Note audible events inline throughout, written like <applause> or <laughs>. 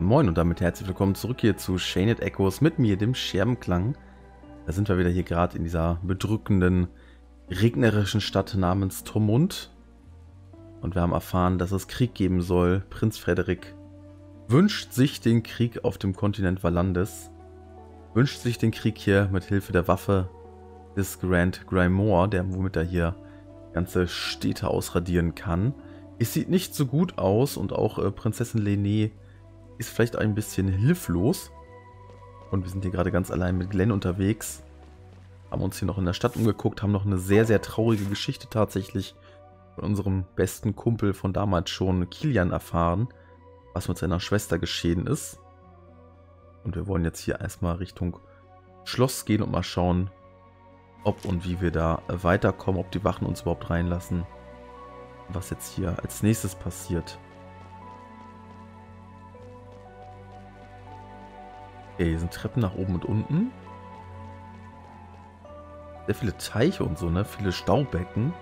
Moin und damit herzlich willkommen zurück hier zu Shaned Echoes mit mir, dem Scherbenklang. Da sind wir wieder hier gerade in dieser bedrückenden, regnerischen Stadt namens Tormund. Und wir haben erfahren, dass es Krieg geben soll. Prinz Frederik wünscht sich den Krieg auf dem Kontinent Valandes. Wünscht sich den Krieg hier mit Hilfe der Waffe des Grand Grimoire, der womit er hier ganze Städte ausradieren kann. Es sieht nicht so gut aus und auch äh, Prinzessin Lene ist vielleicht ein bisschen hilflos. Und wir sind hier gerade ganz allein mit Glenn unterwegs. Haben uns hier noch in der Stadt umgeguckt, haben noch eine sehr, sehr traurige Geschichte tatsächlich von unserem besten Kumpel von damals schon, Kilian, erfahren, was mit seiner Schwester geschehen ist. Und wir wollen jetzt hier erstmal Richtung Schloss gehen und mal schauen, ob und wie wir da weiterkommen, ob die Wachen uns überhaupt reinlassen. Was jetzt hier als nächstes passiert. Okay, hier sind Treppen nach oben und unten. Sehr viele Teiche und so, ne? Viele Staubecken.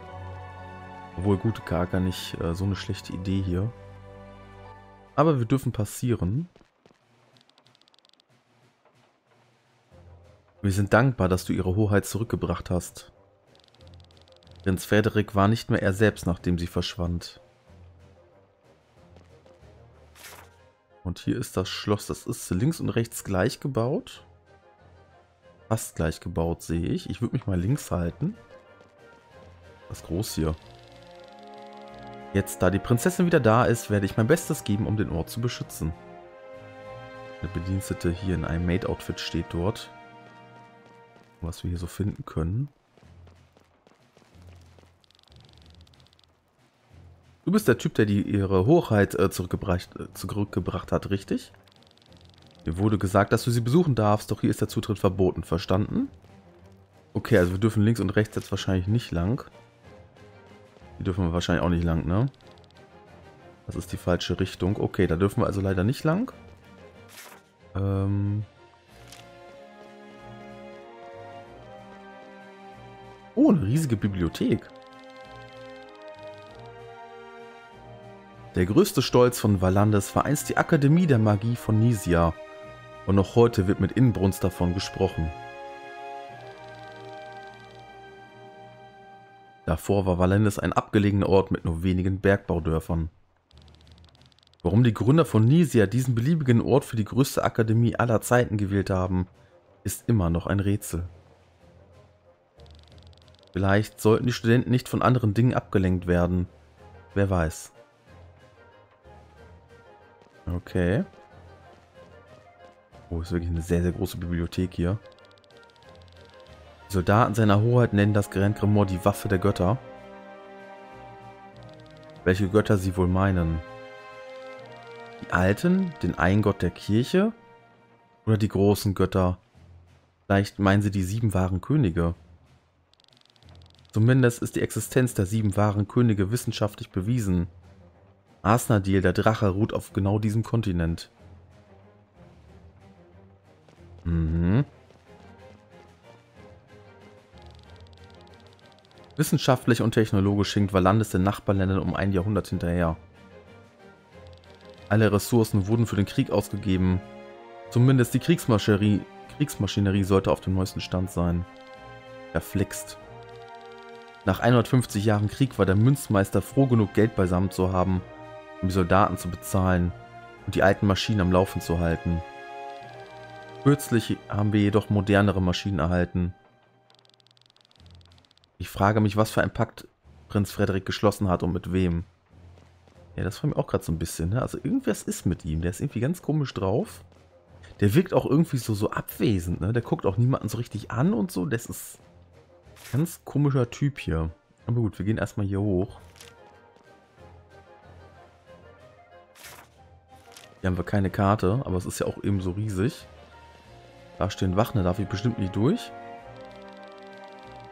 Obwohl, gut, gar, gar nicht äh, so eine schlechte Idee hier. Aber wir dürfen passieren. Wir sind dankbar, dass du ihre Hoheit zurückgebracht hast. Prinz Frederik war nicht mehr er selbst, nachdem sie verschwand. Und hier ist das Schloss. Das ist links und rechts gleich gebaut. Fast gleich gebaut, sehe ich. Ich würde mich mal links halten. Das ist groß hier. Jetzt, da die Prinzessin wieder da ist, werde ich mein Bestes geben, um den Ort zu beschützen. Eine Bedienstete hier in einem Maid-Outfit steht dort was wir hier so finden können. Du bist der Typ, der die ihre Hochheit äh, zurückgebracht, äh, zurückgebracht hat, richtig? Mir wurde gesagt, dass du sie besuchen darfst, doch hier ist der Zutritt verboten. Verstanden? Okay, also wir dürfen links und rechts jetzt wahrscheinlich nicht lang. Hier dürfen wir wahrscheinlich auch nicht lang, ne? Das ist die falsche Richtung. Okay, da dürfen wir also leider nicht lang. Ähm, Oh, eine riesige Bibliothek. Der größte Stolz von Valandes war einst die Akademie der Magie von Nisia. Und noch heute wird mit Inbrunst davon gesprochen. Davor war Valandes ein abgelegener Ort mit nur wenigen Bergbaudörfern. Warum die Gründer von Nisia diesen beliebigen Ort für die größte Akademie aller Zeiten gewählt haben, ist immer noch ein Rätsel. Vielleicht sollten die Studenten nicht von anderen Dingen abgelenkt werden. Wer weiß. Okay. Oh, ist wirklich eine sehr, sehr große Bibliothek hier. Die Soldaten seiner Hoheit nennen das Grand Grimoire die Waffe der Götter. Welche Götter sie wohl meinen? Die Alten, den einen Gott der Kirche oder die großen Götter? Vielleicht meinen sie die sieben wahren Könige. Zumindest ist die Existenz der sieben wahren Könige wissenschaftlich bewiesen. Arsnadil, der Drache, ruht auf genau diesem Kontinent. Mhm. Wissenschaftlich und technologisch hinkt Valandes den Nachbarländern um ein Jahrhundert hinterher. Alle Ressourcen wurden für den Krieg ausgegeben. Zumindest die Kriegsmaschinerie, Kriegsmaschinerie sollte auf dem neuesten Stand sein. Verflixt. Nach 150 Jahren Krieg war der Münzmeister froh genug, Geld beisammen zu haben, um die Soldaten zu bezahlen und die alten Maschinen am Laufen zu halten. Kürzlich haben wir jedoch modernere Maschinen erhalten. Ich frage mich, was für ein Pakt Prinz Frederik geschlossen hat und mit wem. Ja, das freut mich auch gerade so ein bisschen. Ne? Also irgendwas ist mit ihm. Der ist irgendwie ganz komisch drauf. Der wirkt auch irgendwie so, so abwesend. Ne? Der guckt auch niemanden so richtig an und so. Das ist Ganz komischer Typ hier. Aber gut, wir gehen erstmal hier hoch. Hier haben wir keine Karte, aber es ist ja auch eben so riesig. Da stehen Wachen, da darf ich bestimmt nicht durch.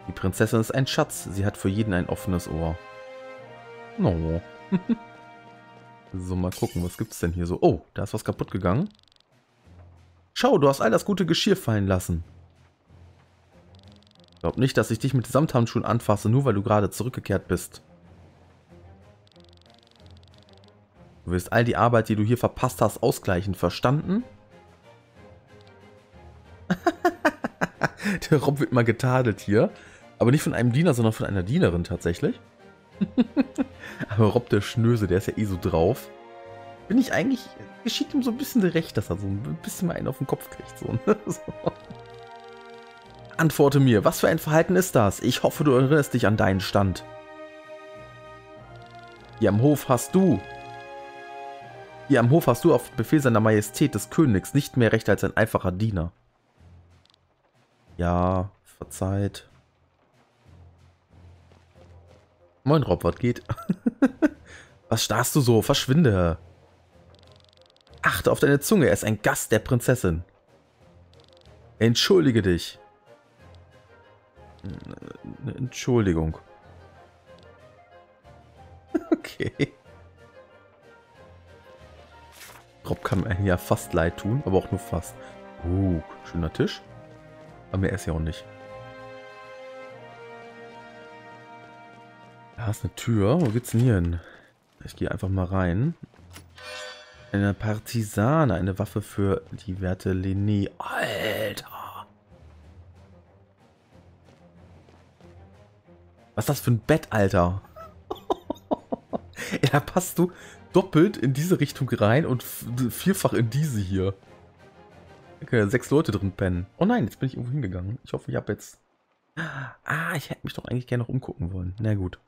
Die Prinzessin ist ein Schatz. Sie hat für jeden ein offenes Ohr. No. <laughs> so, mal gucken, was gibt's denn hier so? Oh, da ist was kaputt gegangen. Schau, du hast all das gute Geschirr fallen lassen. Glaub nicht, dass ich dich mit Samthandschuhen anfasse, nur weil du gerade zurückgekehrt bist. Wirst all die Arbeit, die du hier verpasst hast, ausgleichen. Verstanden? <laughs> Der Rob wird mal getadelt hier. Aber nicht von einem Diener, sondern von einer Dienerin tatsächlich. <laughs> Aber Rob der Schnöse, der ist ja eh so drauf. Bin ich eigentlich, geschieht ihm so ein bisschen recht, dass er so ein bisschen mal einen auf den Kopf kriegt. So. Ne? <laughs> so. Antworte mir, was für ein Verhalten ist das? Ich hoffe, du erinnerst dich an deinen Stand. Hier am Hof hast du... Hier am Hof hast du auf Befehl seiner Majestät des Königs nicht mehr Recht als ein einfacher Diener. Ja, verzeiht. Moin Rob, was geht? <laughs> was starrst du so? Verschwinde. Achte auf deine Zunge, er ist ein Gast der Prinzessin. Entschuldige dich. Entschuldigung. <laughs> Okay. Rob kann mir ja fast leid tun, aber auch nur fast. Uh, schöner Tisch. Aber mehr ist ja auch nicht. Da ist eine Tür. Wo geht's denn hier hin? Ich gehe einfach mal rein. Eine Partisane, eine Waffe für die Werte Leni. Alter! Was ist das für ein Bett, Alter? <laughs> ja, passt du doppelt in diese Richtung rein und vierfach in diese hier. Ja sechs Leute drin pennen. Oh nein, jetzt bin ich irgendwo hingegangen. Ich hoffe, ich habe jetzt... Ah, ich hätte mich doch eigentlich gerne noch umgucken wollen. Na gut.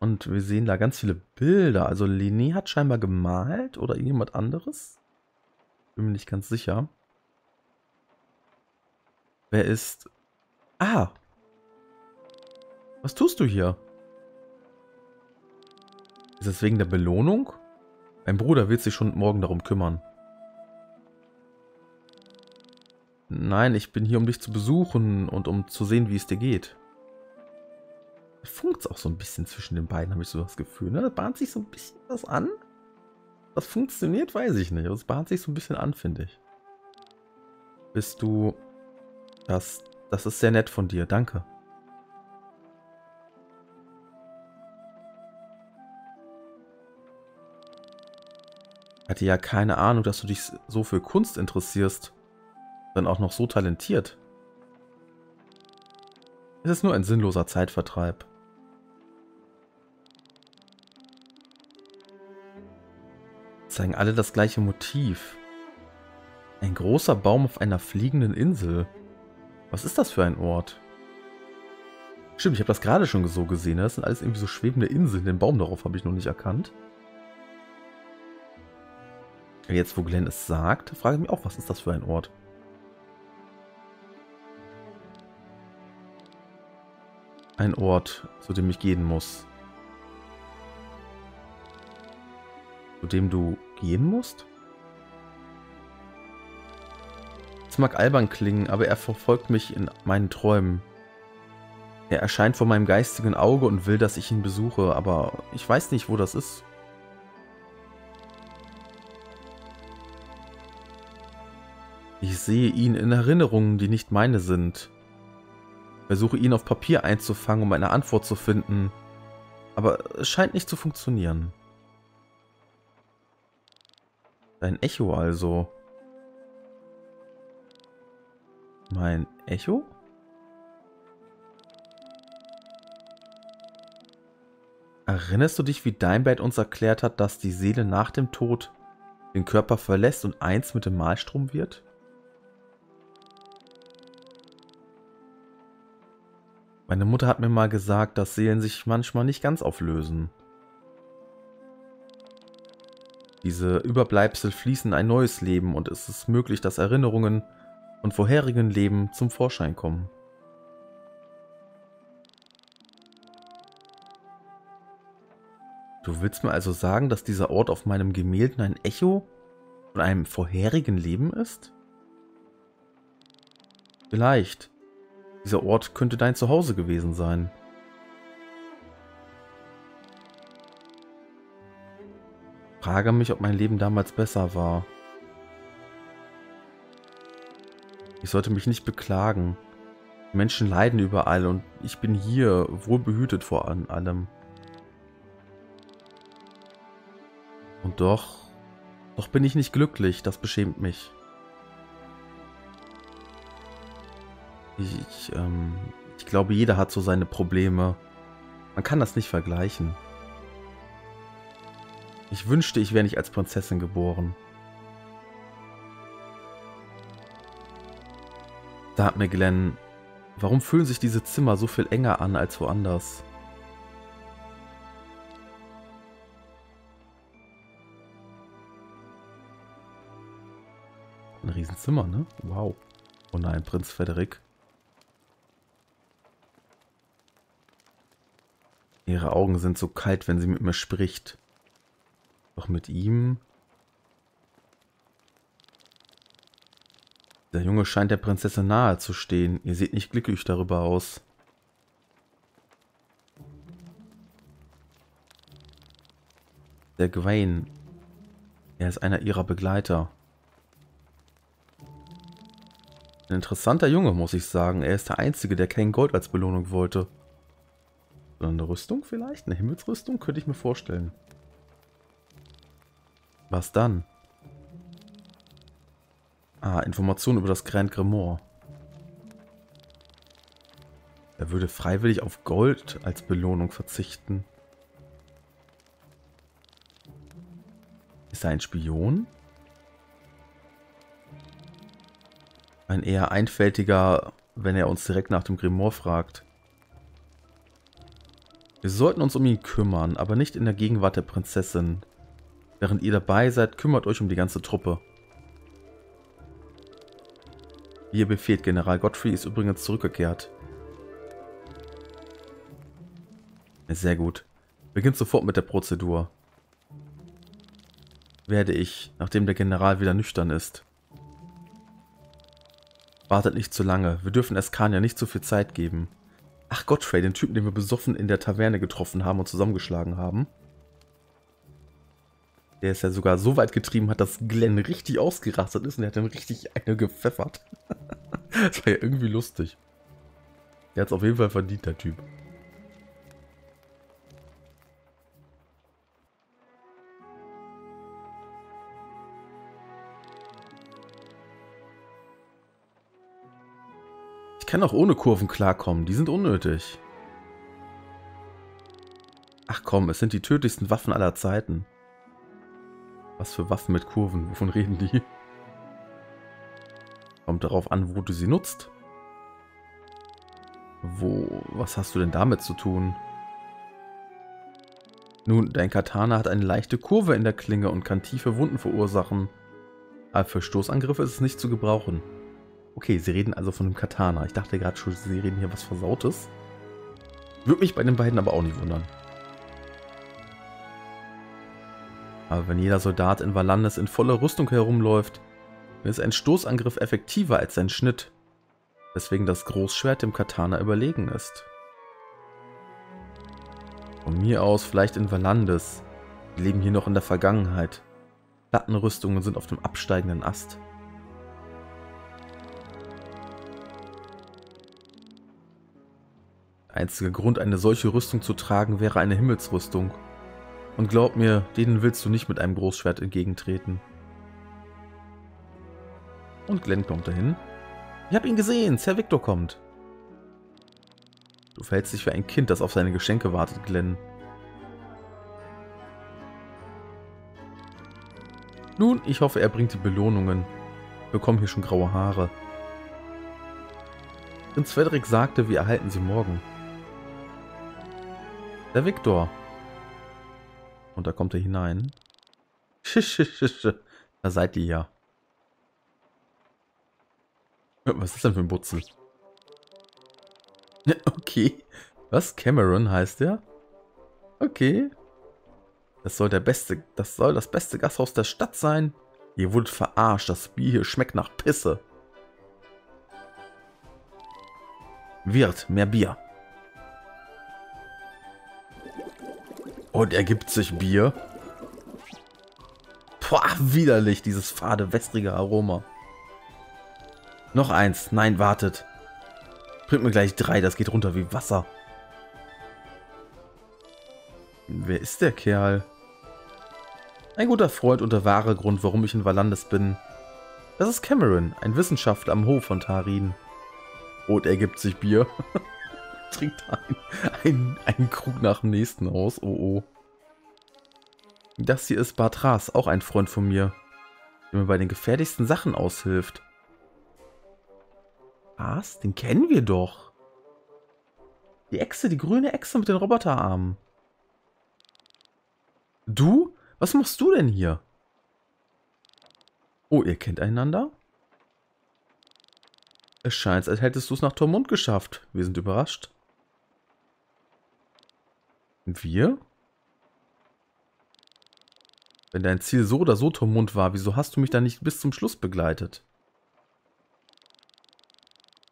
Und wir sehen da ganz viele Bilder. Also Lené hat scheinbar gemalt oder irgendjemand anderes. Bin mir nicht ganz sicher. Wer ist... Ah! Was tust du hier? Ist es wegen der Belohnung? Mein Bruder wird sich schon morgen darum kümmern. Nein, ich bin hier, um dich zu besuchen und um zu sehen, wie es dir geht funkt auch so ein bisschen zwischen den beiden, habe ich so das Gefühl. Ne? Da bahnt sich so ein bisschen was an. Was funktioniert, weiß ich nicht. Es bahnt sich so ein bisschen an, finde ich. Bist du... Das, das ist sehr nett von dir, danke. Hatte ja keine Ahnung, dass du dich so für Kunst interessierst. Dann auch noch so talentiert. Es ist nur ein sinnloser Zeitvertreib. zeigen alle das gleiche Motiv. Ein großer Baum auf einer fliegenden Insel. Was ist das für ein Ort? Stimmt, ich habe das gerade schon so gesehen. Das sind alles irgendwie so schwebende Inseln. Den Baum darauf habe ich noch nicht erkannt. Jetzt, wo Glenn es sagt, frage ich mich auch, was ist das für ein Ort? Ein Ort, zu dem ich gehen muss. zu dem du gehen musst? Es mag albern klingen, aber er verfolgt mich in meinen Träumen. Er erscheint vor meinem geistigen Auge und will, dass ich ihn besuche, aber ich weiß nicht, wo das ist. Ich sehe ihn in Erinnerungen, die nicht meine sind. Versuche ihn auf Papier einzufangen, um eine Antwort zu finden, aber es scheint nicht zu funktionieren. Dein Echo also. Mein Echo? Erinnerst du dich, wie Dimebait uns erklärt hat, dass die Seele nach dem Tod den Körper verlässt und eins mit dem Malstrom wird? Meine Mutter hat mir mal gesagt, dass Seelen sich manchmal nicht ganz auflösen. Diese Überbleibsel fließen ein neues Leben und es ist möglich, dass Erinnerungen von vorherigen Leben zum Vorschein kommen. Du willst mir also sagen, dass dieser Ort auf meinem Gemälden ein Echo von einem vorherigen Leben ist? Vielleicht. Dieser Ort könnte dein Zuhause gewesen sein. frage mich, ob mein Leben damals besser war. Ich sollte mich nicht beklagen. Menschen leiden überall und ich bin hier wohlbehütet vor allem. Und doch, doch bin ich nicht glücklich, das beschämt mich. Ich, ich, ähm, ich glaube, jeder hat so seine Probleme. Man kann das nicht vergleichen. Ich wünschte, ich wäre nicht als Prinzessin geboren. Sag mir, Glenn, warum fühlen sich diese Zimmer so viel enger an als woanders? Ein Riesenzimmer, ne? Wow. Oh nein, Prinz Frederik. Ihre Augen sind so kalt, wenn sie mit mir spricht. Doch mit ihm... Der Junge scheint der Prinzessin nahe zu stehen. Ihr seht nicht glücklich darüber aus. Der Gawain. Er ist einer ihrer Begleiter. Ein interessanter Junge, muss ich sagen. Er ist der Einzige, der kein Gold als Belohnung wollte. Eine Rüstung vielleicht? Eine Himmelsrüstung? Könnte ich mir vorstellen. Was dann? Ah, Informationen über das Grand Grimoire. Er würde freiwillig auf Gold als Belohnung verzichten. Ist er ein Spion? Ein eher einfältiger, wenn er uns direkt nach dem Grimoire fragt. Wir sollten uns um ihn kümmern, aber nicht in der Gegenwart der Prinzessin. Während ihr dabei seid, kümmert euch um die ganze Truppe. Wie ihr befehlt, General Godfrey ist übrigens zurückgekehrt. Sehr gut. Beginnt sofort mit der Prozedur. Werde ich, nachdem der General wieder nüchtern ist. Wartet nicht zu lange. Wir dürfen Eskania nicht zu viel Zeit geben. Ach, Godfrey, den Typen, den wir besoffen in der Taverne getroffen haben und zusammengeschlagen haben. Der ist ja sogar so weit getrieben hat, dass Glenn richtig ausgerastet ist und er hat dann richtig eine gepfeffert. <laughs> das war ja irgendwie lustig. Der hat es auf jeden Fall verdient, der Typ. Kann auch ohne Kurven klarkommen. Die sind unnötig. Ach komm, es sind die tödlichsten Waffen aller Zeiten. Was für Waffen mit Kurven? Wovon reden die? Kommt darauf an, wo du sie nutzt. Wo, was hast du denn damit zu tun? Nun, dein Katana hat eine leichte Kurve in der Klinge und kann tiefe Wunden verursachen. Aber für Stoßangriffe ist es nicht zu gebrauchen. Okay, sie reden also von einem Katana. Ich dachte gerade schon, sie reden hier was Versautes. Würde mich bei den beiden aber auch nicht wundern. Aber wenn jeder Soldat in Valandes in voller Rüstung herumläuft, dann ist ein Stoßangriff effektiver als ein Schnitt. Weswegen das Großschwert dem Katana überlegen ist. Von mir aus vielleicht in Valandes. Wir leben hier noch in der Vergangenheit. Plattenrüstungen sind auf dem absteigenden Ast. Einziger Grund, eine solche Rüstung zu tragen, wäre eine Himmelsrüstung. Und glaub mir, denen willst du nicht mit einem Großschwert entgegentreten. Und Glenn kommt dahin. Ich hab ihn gesehen, Sir Victor kommt. Du verhältst dich wie ein Kind, das auf seine Geschenke wartet, Glenn. Nun, ich hoffe, er bringt die Belohnungen. Wir bekommen hier schon graue Haare. Prinz Frederik sagte, wir erhalten sie morgen. Der Viktor. Und da kommt er hinein. <laughs> Da seid ihr ja. Was ist denn für ein Butzel? <laughs> Okay. Was? Cameron heißt der? Okay. Das soll der beste, das soll das beste Gasthaus der Stadt sein. Ihr wurdet verarscht. Das Bier hier schmeckt nach Pisse. Wirt, mehr Bier. Und er gibt sich Bier. Boah, widerlich, dieses fade, wässrige Aroma. Noch eins. Nein, wartet. Bringt mir gleich drei, das geht runter wie Wasser. Wer ist der Kerl? Ein guter Freund und der wahre Grund, warum ich in Valandes bin. Das ist Cameron, ein Wissenschaftler am Hof von Tarin. Und er gibt sich Bier. <laughs> Trinkt ein, ein, einen Krug nach dem nächsten aus. Oh oh. Das hier ist Bartras, auch ein Freund von mir, der mir bei den gefährlichsten Sachen aushilft. Was? Den kennen wir doch. Die Echse, die grüne Echse mit den Roboterarmen. Du? Was machst du denn hier? Oh, ihr kennt einander? Es scheint, als hättest du es nach Tormund geschafft. Wir sind überrascht. Wir? Wenn dein Ziel so oder so Tormund war, wieso hast du mich dann nicht bis zum Schluss begleitet?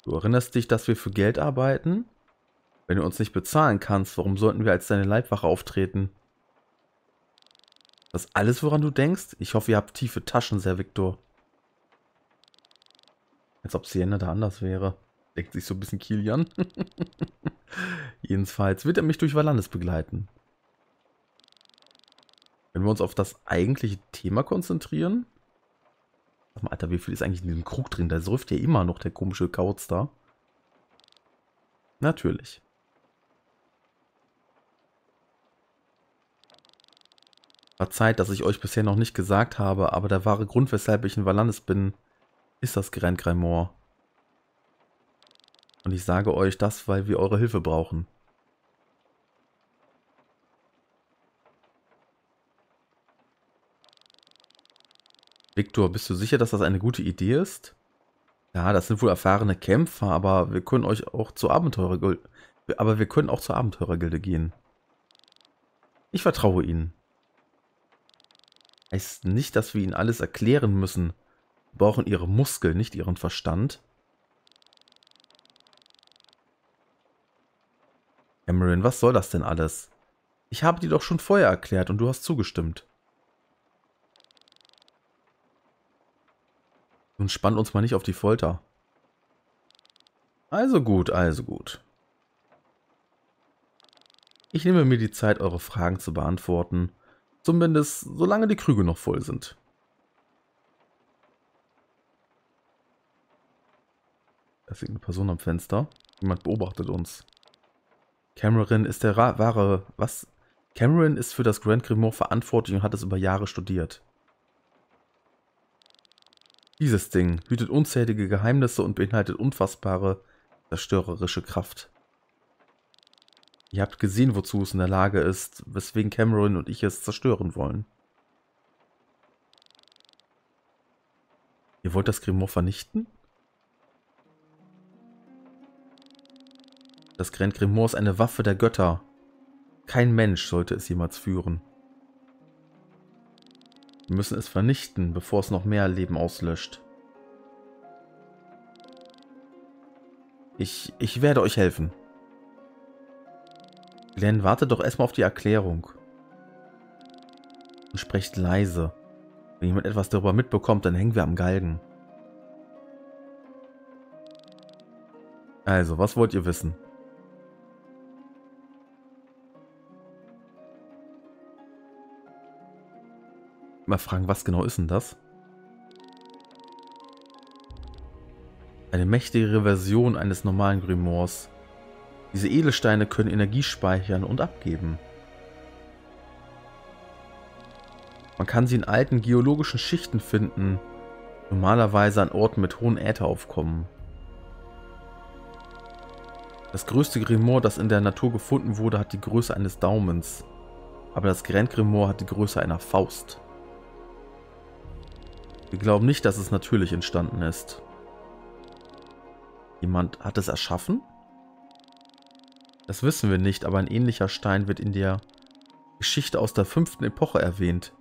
Du erinnerst dich, dass wir für Geld arbeiten? Wenn du uns nicht bezahlen kannst, warum sollten wir als deine Leibwache auftreten? Das alles, woran du denkst? Ich hoffe, ihr habt tiefe Taschen, Sir Victor. Als ob Sienna da anders wäre. Denkt sich so ein bisschen Kilian. <laughs> Jedenfalls wird er mich durch Valandes begleiten. Wenn wir uns auf das eigentliche Thema konzentrieren. Sag mal, Alter, wie viel ist eigentlich in diesem Krug drin? Da säuft ja immer noch der komische Kauz da. Natürlich. Verzeiht, dass ich euch bisher noch nicht gesagt habe, aber der wahre Grund, weshalb ich in Valandes bin, ist das Grand Grimoire. Und ich sage euch das, weil wir eure Hilfe brauchen. Victor, bist du sicher, dass das eine gute Idee ist? Ja, das sind wohl erfahrene Kämpfer, aber wir können euch auch zur Abenteurergilde, aber wir können auch zur Abenteurergilde gehen. Ich vertraue ihnen. Heißt nicht, dass wir ihnen alles erklären müssen. Wir brauchen ihre Muskeln, nicht ihren Verstand. Cameron, was soll das denn alles? Ich habe dir doch schon vorher erklärt und du hast zugestimmt. Nun spannt uns mal nicht auf die Folter. Also gut, also gut. Ich nehme mir die Zeit, eure Fragen zu beantworten. Zumindest solange die Krüge noch voll sind. Da ist eine Person am Fenster. Jemand beobachtet uns. Cameron ist der wahre... Was? Cameron ist für das Grand Grimoire verantwortlich und hat es über Jahre studiert. Dieses Ding hütet unzählige Geheimnisse und beinhaltet unfassbare zerstörerische Kraft. Ihr habt gesehen, wozu es in der Lage ist, weswegen Cameron und ich es zerstören wollen. Ihr wollt das Grimoire vernichten? Das Grand Grimoire ist eine Waffe der Götter. Kein Mensch sollte es jemals führen. Wir müssen es vernichten, bevor es noch mehr Leben auslöscht. Ich, ich werde euch helfen. Glenn, wartet doch erstmal auf die Erklärung. Und sprecht leise. Wenn jemand etwas darüber mitbekommt, dann hängen wir am Galgen. Also, was wollt ihr wissen? Mal fragen, was genau ist denn das? Eine mächtigere Version eines normalen Grimoires. Diese Edelsteine können Energie speichern und abgeben. Man kann sie in alten geologischen Schichten finden, normalerweise an Orten mit hohem Ätheraufkommen. Das größte Grimoire, das in der Natur gefunden wurde, hat die Größe eines Daumens, aber das Grand Grimoire hat die Größe einer Faust. Wir glauben nicht, dass es natürlich entstanden ist. Jemand hat es erschaffen? Das wissen wir nicht, aber ein ähnlicher Stein wird in der Geschichte aus der fünften Epoche erwähnt.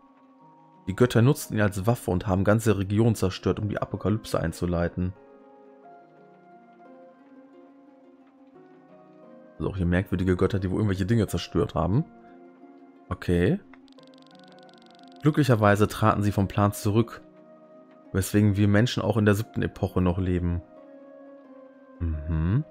Die Götter nutzten ihn als Waffe und haben ganze Regionen zerstört, um die Apokalypse einzuleiten. Also auch hier merkwürdige Götter, die wo irgendwelche Dinge zerstört haben. Okay. Glücklicherweise traten sie vom Plan zurück Weswegen wir Menschen auch in der siebten Epoche noch leben. Mhm.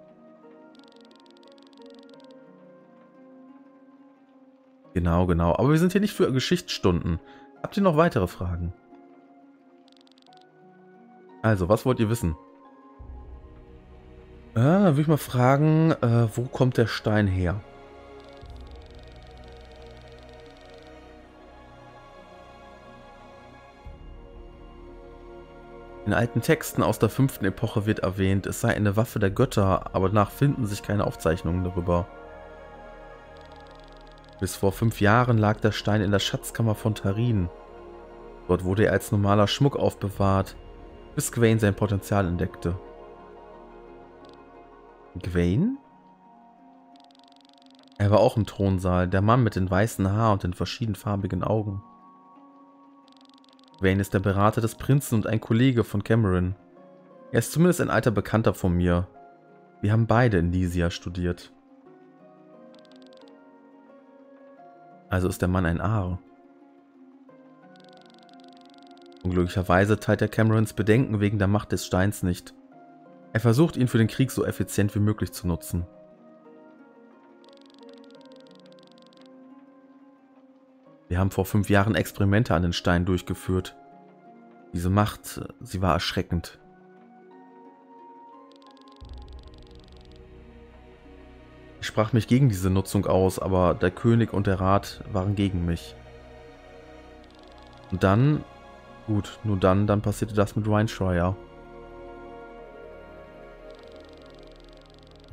Genau, genau. Aber wir sind hier nicht für Geschichtsstunden. Habt ihr noch weitere Fragen? Also, was wollt ihr wissen? Äh, dann würde ich mal fragen, äh, wo kommt der Stein her? In alten Texten aus der fünften Epoche wird erwähnt, es sei eine Waffe der Götter, aber danach finden sich keine Aufzeichnungen darüber. Bis vor fünf Jahren lag der Stein in der Schatzkammer von Tarin. Dort wurde er als normaler Schmuck aufbewahrt, bis Gwaine sein Potenzial entdeckte. Gwaine? Er war auch im Thronsaal, der Mann mit den weißen Haar und den verschiedenfarbigen Augen. Wayne ist der Berater des Prinzen und ein Kollege von Cameron. Er ist zumindest ein alter Bekannter von mir. Wir haben beide in Lysia studiert. Also ist der Mann ein Aar. Unglücklicherweise teilt er Camerons Bedenken wegen der Macht des Steins nicht. Er versucht ihn für den Krieg so effizient wie möglich zu nutzen. Wir haben vor fünf Jahren Experimente an den Steinen durchgeführt. Diese Macht, sie war erschreckend. Ich sprach mich gegen diese Nutzung aus, aber der König und der Rat waren gegen mich. Und dann, gut, nur dann, dann passierte das mit Ryan.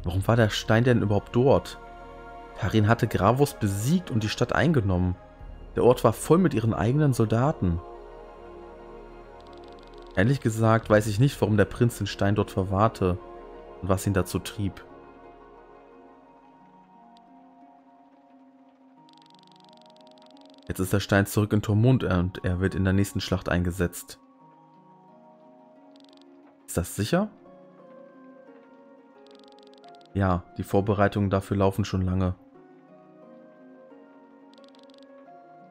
Warum war der Stein denn überhaupt dort? Tarin hatte Gravos besiegt und die Stadt eingenommen. Der Ort war voll mit ihren eigenen Soldaten. Ehrlich gesagt weiß ich nicht, warum der Prinz den Stein dort verwahrte und was ihn dazu trieb. Jetzt ist der Stein zurück in Tormund und er wird in der nächsten Schlacht eingesetzt. Ist das sicher? Ja, die Vorbereitungen dafür laufen schon lange.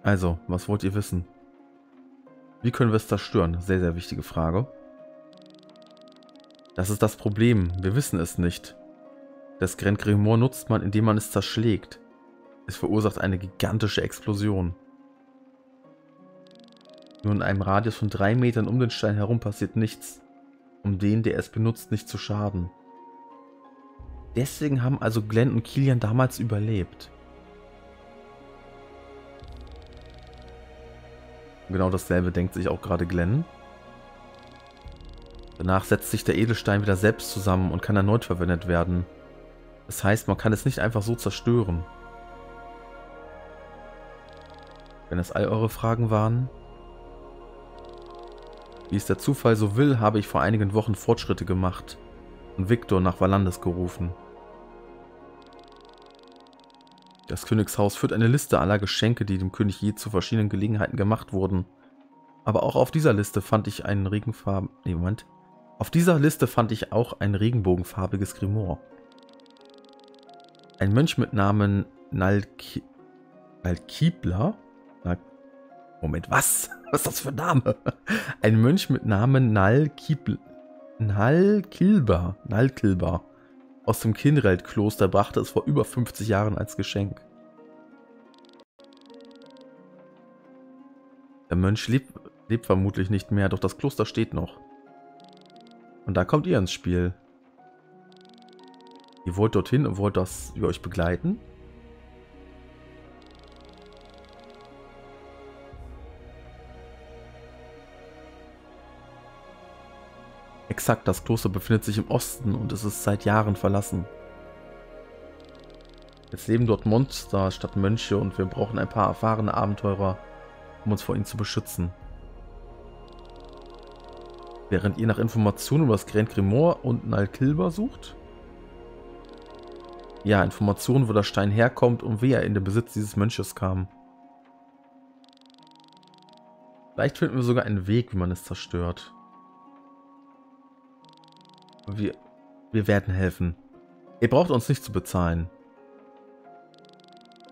Also, was wollt ihr wissen? Wie können wir es zerstören? Sehr, sehr wichtige Frage. Das ist das Problem. Wir wissen es nicht. Das Grand Grimoire nutzt man, indem man es zerschlägt. Es verursacht eine gigantische Explosion. Nur in einem Radius von drei Metern um den Stein herum passiert nichts, um den, der es benutzt, nicht zu schaden. Deswegen haben also Glenn und Kilian damals überlebt. Genau dasselbe denkt sich auch gerade Glenn. Danach setzt sich der Edelstein wieder selbst zusammen und kann erneut verwendet werden. Das heißt, man kann es nicht einfach so zerstören. Wenn es all eure Fragen waren, wie es der Zufall so will, habe ich vor einigen Wochen Fortschritte gemacht und Viktor nach Valandes gerufen. Das Königshaus führt eine Liste aller Geschenke, die dem König je zu verschiedenen Gelegenheiten gemacht wurden. Aber auch auf dieser Liste fand ich einen regenfarben... Nee, Moment. Auf dieser Liste fand ich auch ein regenbogenfarbiges Grimoire. Ein Mönch mit Namen Nalki... Nalkibla? Moment, was? <laughs> Was ist das für ein Name? Ein Mönch mit Namen Nalkibla... Nalkilba. Nalkilba aus dem Kinreld-Kloster brachte es vor über 50 Jahren als Geschenk. Der Mönch lebt, lebt vermutlich nicht mehr, doch das Kloster steht noch. Und da kommt ihr ins Spiel. Ihr wollt dorthin und wollt, dass wir euch begleiten? Exakt, das Kloster befindet sich im Osten und es ist seit Jahren verlassen. Jetzt leben dort Monster statt Mönche und wir brauchen ein paar erfahrene Abenteurer, um uns vor ihnen zu beschützen. Während ihr nach Informationen über das Grand Grimoire und Nalkilber sucht? Ja, Informationen, wo der Stein herkommt und wie er in den Besitz dieses Mönches kam. Vielleicht finden wir sogar einen Weg, wie man es zerstört. Wir, wir werden helfen. Ihr braucht uns nicht zu bezahlen.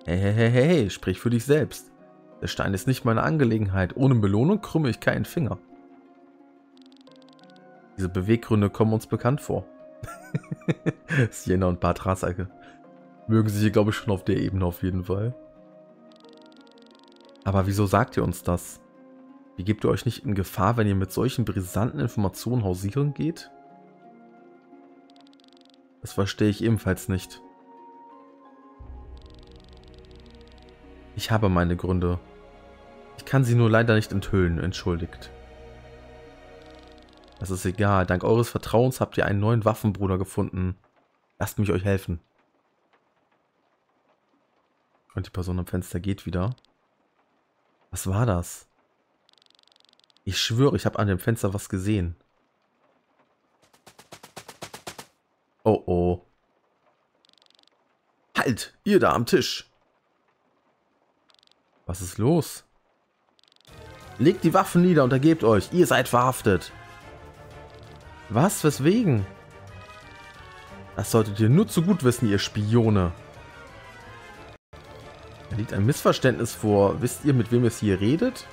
Hey, hey, hey, hey, hey, sprich für dich selbst. Der Stein ist nicht meine Angelegenheit. Ohne Belohnung krümme ich keinen Finger. Diese Beweggründe kommen uns bekannt vor. <laughs> Sienna und Bartrasacke mögen sich hier, glaube ich, schon auf der Ebene auf jeden Fall. Aber wieso sagt ihr uns das? Wie gebt ihr euch nicht in Gefahr, wenn ihr mit solchen brisanten Informationen hausieren geht? Das verstehe ich ebenfalls nicht. Ich habe meine Gründe. Ich kann sie nur leider nicht enthüllen, entschuldigt. Das ist egal. Dank eures Vertrauens habt ihr einen neuen Waffenbruder gefunden. Lasst mich euch helfen. Und die Person am Fenster geht wieder. Was war das? Ich schwöre, ich habe an dem Fenster was gesehen. Oh oh. Halt, ihr da am Tisch. Was ist los? Legt die Waffen nieder und ergebt euch. Ihr seid verhaftet. Was? Weswegen? Das solltet ihr nur zu gut wissen, ihr Spione. Da liegt ein Missverständnis vor. Wisst ihr, mit wem es hier redet?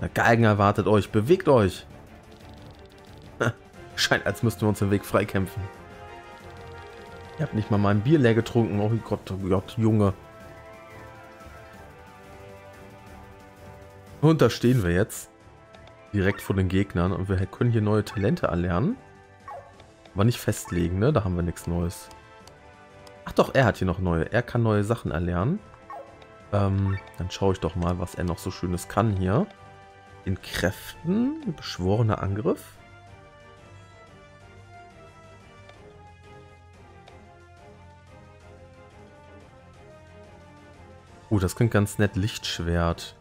Der Galgen erwartet euch. Bewegt euch. Scheint, als müssten wir uns den Weg freikämpfen. Ihr habt nicht mal mein Bier leer getrunken. Oh Gott, oh Gott, Junge. Und da stehen wir jetzt. Direkt vor den Gegnern. Und wir können hier neue Talente erlernen. Aber nicht festlegen, ne? Da haben wir nichts Neues. Ach doch, er hat hier noch neue. Er kann neue Sachen erlernen. Ähm, dann schaue ich doch mal, was er noch so Schönes kann hier. In Kräften, beschworener Angriff. Uh, das klingt ganz nett. Lichtschwert.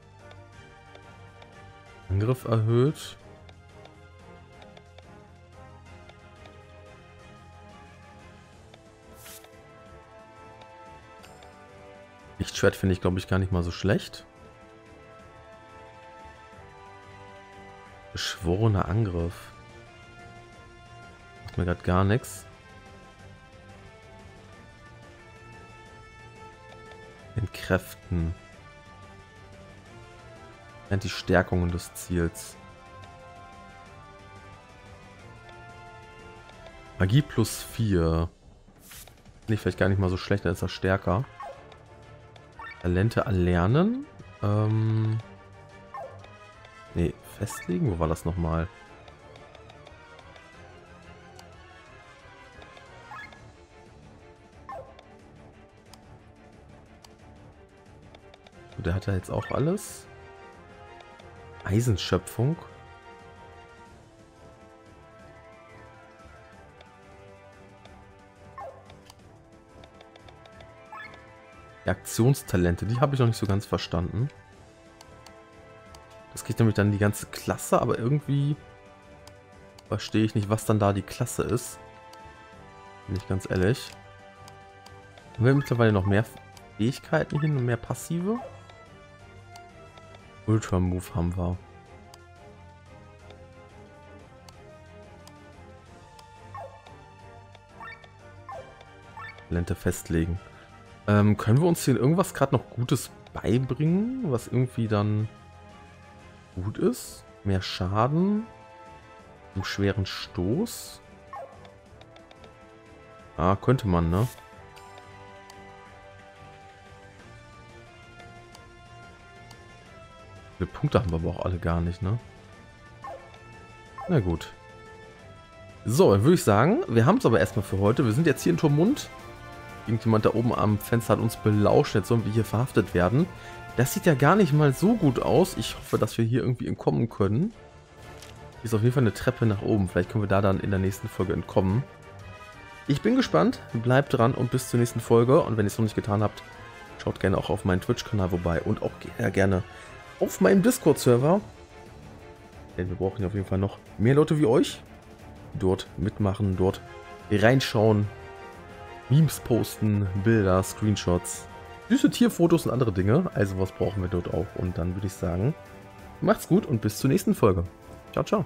Angriff erhöht. Lichtschwert finde ich, glaube ich, gar nicht mal so schlecht. Beschworener Angriff. Macht mir gerade gar nichts. Entkräften. Nennt die Stärkungen des Ziels. Magie plus 4. Finde ich vielleicht gar nicht mal so schlecht, dann ist er stärker. Talente erlernen. Ähm. Nee, festlegen. Wo war das nochmal? Der hat ja jetzt auch alles. Eisenschöpfung. Aktionstalente, die habe ich noch nicht so ganz verstanden. Das geht nämlich dann die ganze Klasse, aber irgendwie verstehe ich nicht, was dann da die Klasse ist. Bin ich ganz ehrlich. Haben wir mittlerweile noch mehr Fähigkeiten hin und mehr passive? Ultra Move haben wir. Talente festlegen. Ähm, können wir uns hier irgendwas gerade noch Gutes beibringen, was irgendwie dann gut ist? Mehr Schaden im schweren Stoß? Ah, könnte man, ne? Viele Punkte haben wir aber auch alle gar nicht, ne? Na gut. So, dann würde ich sagen, wir haben es aber erstmal für heute. Wir sind jetzt hier in Turmund. Irgendjemand da oben am Fenster hat uns belauscht. Jetzt sollen wir hier verhaftet werden. Das sieht ja gar nicht mal so gut aus. Ich hoffe, dass wir hier irgendwie entkommen können. Hier ist auf jeden Fall eine Treppe nach oben. Vielleicht können wir da dann in der nächsten Folge entkommen. Ich bin gespannt. Bleibt dran und bis zur nächsten Folge. Und wenn ihr es noch nicht getan habt, schaut gerne auch auf meinen Twitch-Kanal vorbei. Und auch gerne auf meinem Discord-Server. Denn wir brauchen auf jeden Fall noch mehr Leute wie euch. Dort mitmachen, dort reinschauen, Memes posten, Bilder, Screenshots, süße Tierfotos und andere Dinge. Also was brauchen wir dort auch. Und dann würde ich sagen, macht's gut und bis zur nächsten Folge. Ciao, ciao.